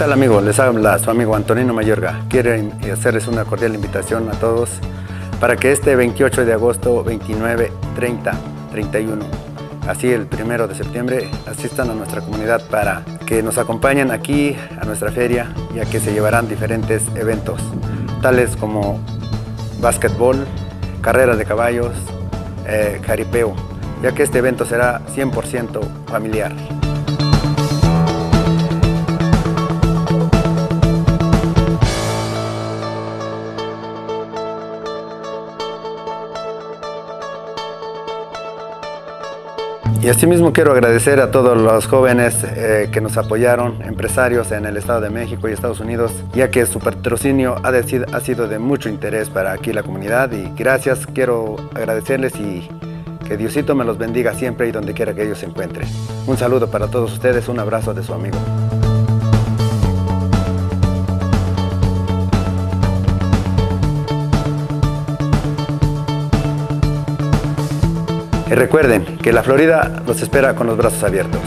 tal amigos? Les habla su amigo Antonino Mayorga. Quiero hacerles una cordial invitación a todos para que este 28 de agosto, 29, 30, 31, así el 1 de septiembre, asistan a nuestra comunidad para que nos acompañen aquí a nuestra feria, ya que se llevarán diferentes eventos, tales como básquetbol, carreras de caballos, eh, jaripeo, ya que este evento será 100% familiar. Y asimismo quiero agradecer a todos los jóvenes eh, que nos apoyaron, empresarios en el Estado de México y Estados Unidos, ya que su patrocinio ha, ha sido de mucho interés para aquí la comunidad y gracias, quiero agradecerles y que Diosito me los bendiga siempre y donde quiera que ellos se encuentren. Un saludo para todos ustedes, un abrazo de su amigo. Y recuerden que la Florida los espera con los brazos abiertos.